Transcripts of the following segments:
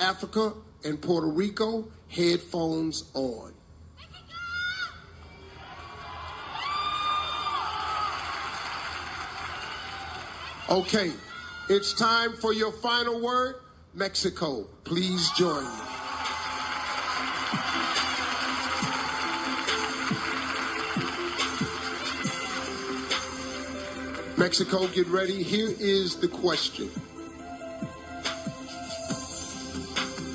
Africa and Puerto Rico, headphones on. Okay, it's time for your final word. Mexico, please join me. Mexico, get ready. Here is the question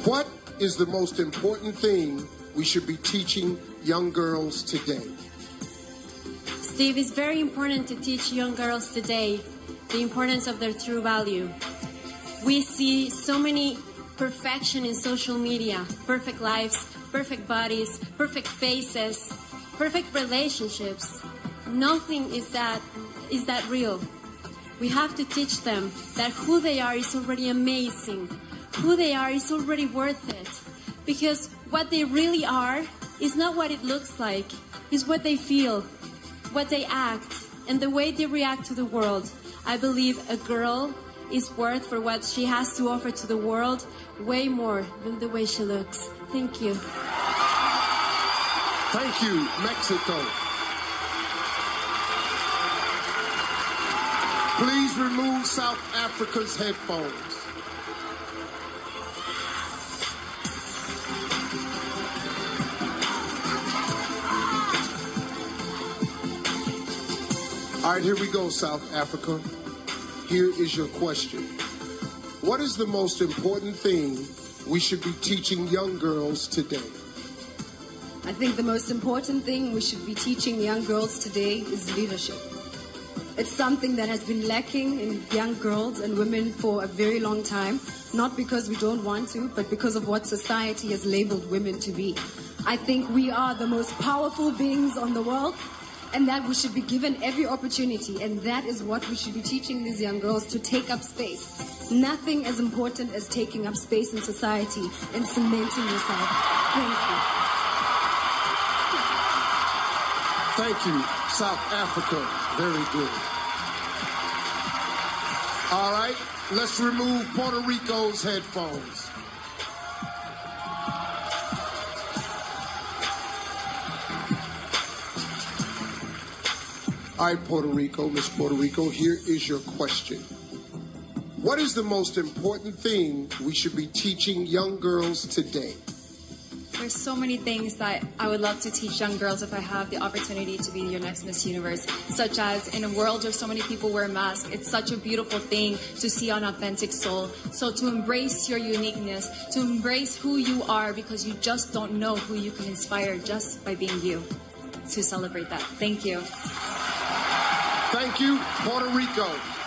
What is the most important thing we should be teaching young girls today? Steve, it's very important to teach young girls today the importance of their true value. We see so many perfection in social media perfect lives, perfect bodies, perfect faces, perfect relationships. Nothing is that is that real. We have to teach them that who they are is already amazing. Who they are is already worth it. Because what they really are is not what it looks like, it's what they feel, what they act, and the way they react to the world. I believe a girl is worth for what she has to offer to the world way more than the way she looks. Thank you. Thank you, Mexico. Please remove South Africa's headphones. All right, here we go, South Africa. Here is your question. What is the most important thing we should be teaching young girls today? I think the most important thing we should be teaching young girls today is leadership. It's something that has been lacking in young girls and women for a very long time, not because we don't want to, but because of what society has labeled women to be. I think we are the most powerful beings on the world, and that we should be given every opportunity, and that is what we should be teaching these young girls to take up space. Nothing as important as taking up space in society and cementing yourself. Thank you. Thank you, South Africa. Very good. All right, let's remove Puerto Rico's headphones. All right, Puerto Rico, Miss Puerto Rico, here is your question. What is the most important thing we should be teaching young girls today? There's so many things that I would love to teach young girls if I have the opportunity to be your next Miss Universe, such as in a world where so many people wear masks, it's such a beautiful thing to see an authentic soul. So to embrace your uniqueness, to embrace who you are because you just don't know who you can inspire just by being you. To celebrate that. Thank you. Thank you, Puerto Rico.